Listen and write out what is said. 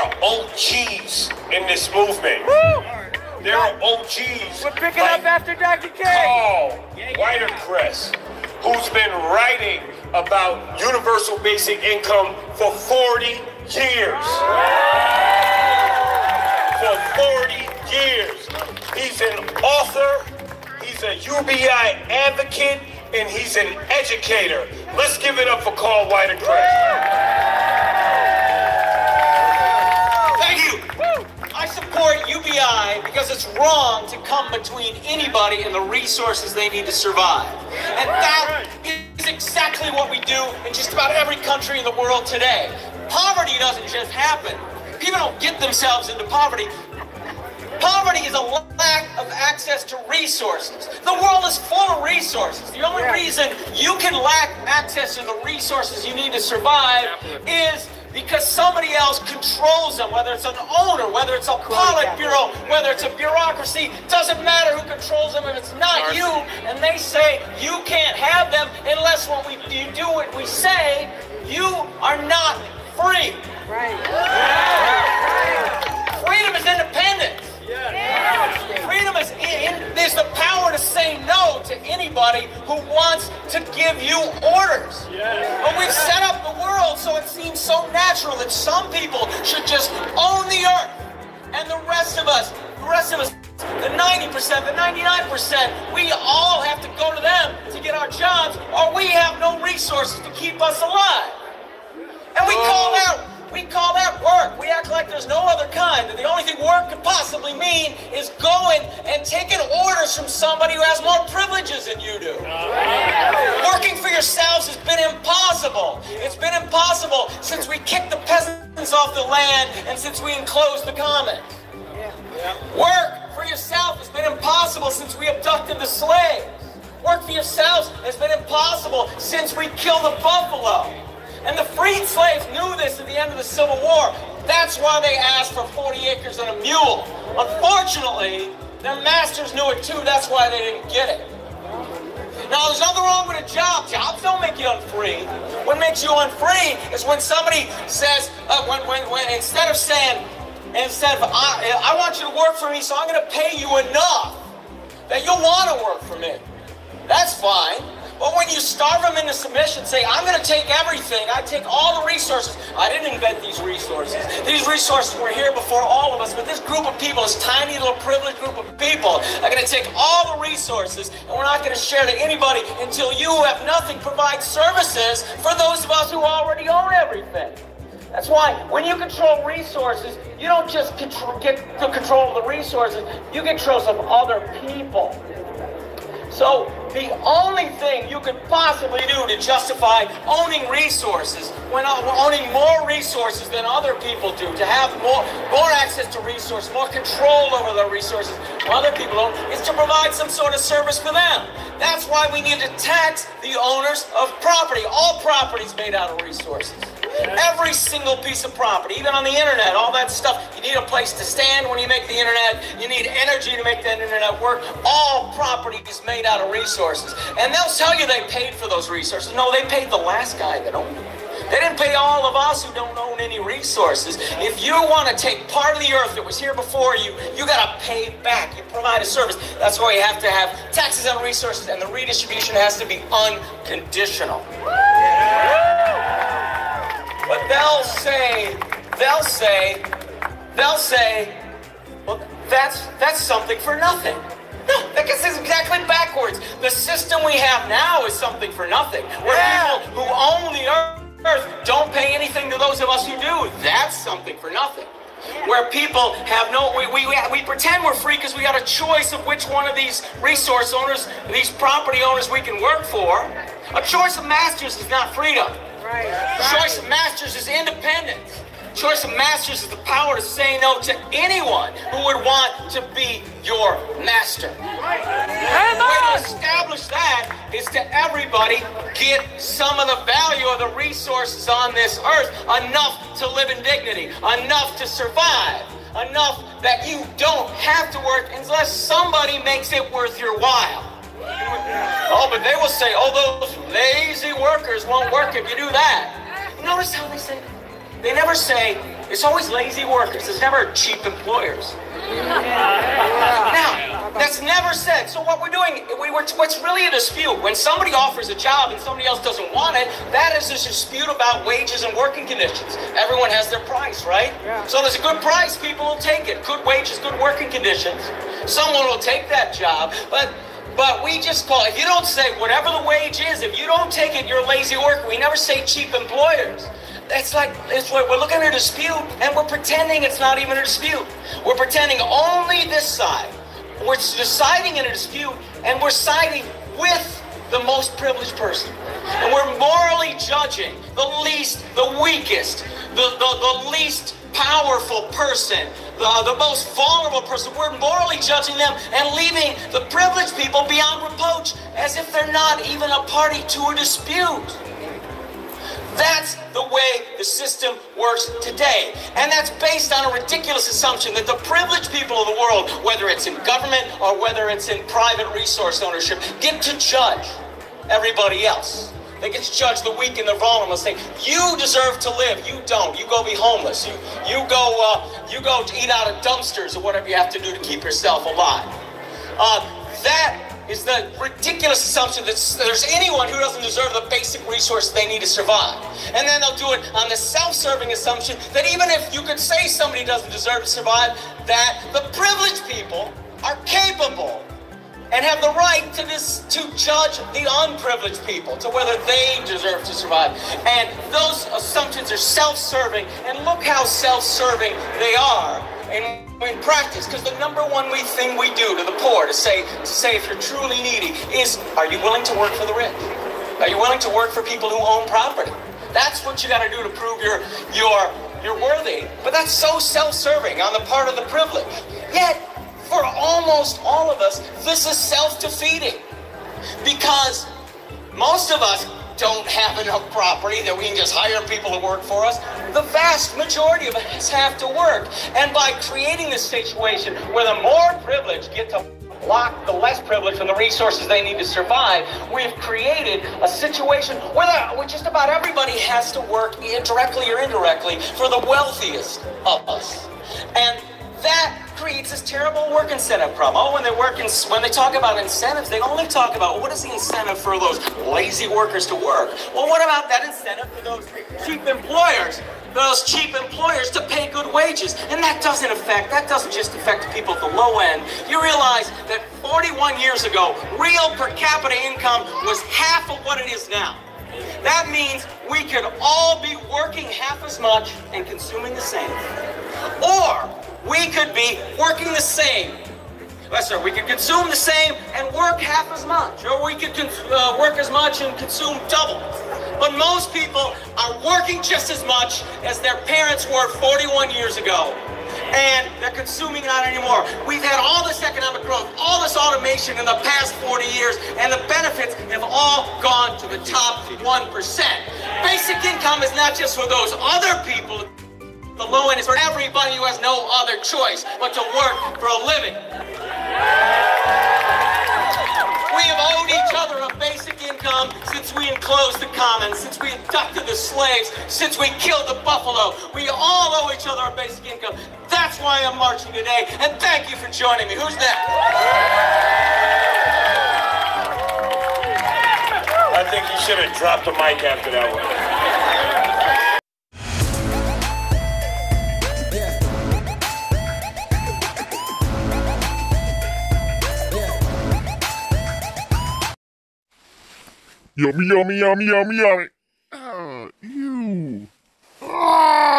are OGs in this movement. There are OGs. We're picking like up after Dr. K. Karl Widerquist, who's been writing about universal basic income for 40 years. For 40 years. He's an author, he's a UBI advocate, and he's an educator. Let's give it up for Karl Widerquist. UBI because it's wrong to come between anybody and the resources they need to survive. And that is exactly what we do in just about every country in the world today. Poverty doesn't just happen. People don't get themselves into poverty. Poverty is a lack of access to resources. The world is full of resources. The only reason you can lack access to the resources you need to survive is because somebody else controls them, whether it's an owner, whether it's a politburo, whether it's a bureaucracy, doesn't matter who controls them if it's not you, and they say you can't have them unless when we you do what we say, you are not free. Right? Freedom is independence. Freedom is in, is the power to say no to anybody who wants to give you orders. But we've seems so natural that some people should just own the earth, and the rest of us, the rest of us, the 90%, the 99%, we all have to go to them to get our jobs, or we have no resources to keep us alive. And we call oh. that we call that work. We act like there's no other kind. That the only thing work could possibly mean is going and taking orders from somebody who has more privileges than you do. Working for yourselves has been impossible. It's been impossible since we kicked the peasants off the land and since we enclosed the commons. Work for yourself has been impossible since we abducted the slaves. Work for yourselves has been impossible since we killed the buffalo. And the freed slaves knew this at the end of the Civil War. That's why they asked for 40 acres and a mule. Unfortunately, their masters knew it too. That's why they didn't get it. Now, there's nothing wrong with a job. Jobs don't make you unfree. What makes you unfree is when somebody says, uh, when, when, when instead of saying, instead of, I, I want you to work for me, so I'm going to pay you enough that you'll want to work for me. That's fine. But when you starve them into submission, say, I'm going to take everything. I take all the resources. I didn't invent these resources. These resources were here before all of us. But this group of people, this tiny little privileged group of people, are going to take all the resources and we're not going to share to anybody until you who have nothing provide services for those of us who already own everything. That's why when you control resources, you don't just get the control of the resources, you control some other people. So the only thing you could possibly do to justify owning resources, when uh, owning more resources than other people do, to have more more access to resources, more control over the resources other people own, is to provide some sort of service for them. That's why we need to tax the owners of property. All property is made out of resources. Every single piece of property, even on the internet, all that stuff. You need a place to stand when you make the internet. You need energy to make that internet work. All property is made out of resources. And they'll tell you they paid for those resources. No, they paid the last guy that owned them. They didn't pay all of us who don't own any resources. If you want to take part of the earth that was here before you, you got to pay back. You provide a service. That's why you have to have taxes on resources, and the redistribution has to be unconditional. But they'll say, they'll say, they'll say, well, that's that's something for nothing. No, that gets us exactly backwards. The system we have now is something for nothing. Where people who own the earth don't pay anything to those of us who do. That's something for nothing. Where people have no, we, we, we pretend we're free because we got a choice of which one of these resource owners, these property owners we can work for. A choice of masters is not freedom. Choice of masters is independence. Choice of masters is the power to say no to anyone who would want to be your master. The way to establish that is to everybody get some of the value of the resources on this earth, enough to live in dignity, enough to survive, enough that you don't have to work unless somebody makes it worth your while. Oh, but they will say, oh, those workers won't work if you do that. Notice how they say, they never say, It's always lazy workers. It's never cheap employers. Now, that's never said. So what we're doing, we were, what's really a dispute? When somebody offers a job and somebody else doesn't want it, that is a dispute about wages and working conditions. Everyone has their price, right? Yeah. So there's a good price, people will take it. Good wages, good working conditions. Someone will take that job, but but we just call if you don't say whatever the wage is, if you don't take it, you're a lazy worker. We never say cheap employers. It's like it's what we're looking at a dispute and we're pretending it's not even a dispute. We're pretending only this side. We're deciding in a dispute and we're siding with the most privileged person. And we're morally judging the least, the weakest, the, the, the least powerful person, the, the most vulnerable person. We're morally judging them and leaving the privileged people beyond reproach as if they're not even a party to a dispute. That's the way the system works today. And that's based on a ridiculous assumption that the privileged people of the world, whether it's in government or whether it's in private resource ownership, get to judge everybody else. They get to judge the weak and the vulnerable and say, you deserve to live, you don't. You go be homeless. You you go uh, you go to eat out of dumpsters or whatever you have to do to keep yourself alive. Uh, that is the ridiculous assumption that there's anyone who doesn't deserve the basic resource they need to survive. And then they'll do it on the self-serving assumption that even if you could say somebody doesn't deserve to survive, that the privileged people are capable and have the right to this to judge the unprivileged people to whether they deserve to survive. And those assumptions are self-serving, and look how self-serving they are in, in practice. Because the number one we thing we do to the poor to say to say if you're truly needy is, are you willing to work for the rich? Are you willing to work for people who own property? That's what you got to do to prove you're you're you're worthy. But that's so self-serving on the part of the privileged. Yet for almost all of us, this is self-defeating. Because most of us don't have enough property that we can just hire people to work for us. The vast majority of us have to work. And by creating this situation where the more privileged get to block the less privileged from the resources they need to survive, we've created a situation where, where just about everybody has to work directly or indirectly for the wealthiest of us. And that creates this terrible work incentive problem. Oh, when they work in, when they talk about incentives, they only talk about what is the incentive for those lazy workers to work. Well, what about that incentive for those cheap employers? Those cheap employers to pay good wages. And that doesn't affect, that doesn't just affect people at the low end. You realize that 41 years ago, real per capita income was half of what it is now. That means we could all be working half as much and consuming the same. Or we could be working the same. Listen, we could consume the same and work half as much, or we could uh, work as much and consume double. But most people are working just as much as their parents were 41 years ago. And they're consuming not anymore. We've had all this economic growth, all this automation in the past 40 years, and the benefits have all gone to the top 1%. Basic income is not just for those other people the low end is for everybody who has no other choice but to work for a living. We have owed each other a basic income since we enclosed the commons, since we abducted the slaves, since we killed the buffalo. We all owe each other a basic income. That's why I'm marching today, and thank you for joining me. Who's next? I think you should have dropped the mic after that one. Yummy, yummy, yummy, yummy, yummy. Oh, ew. Ah!